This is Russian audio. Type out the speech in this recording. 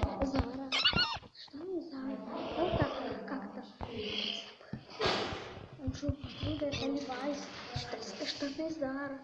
Зара. Что не Зара? Ну как, как-то. Он что, это не Вайс. Что, что ты Зара?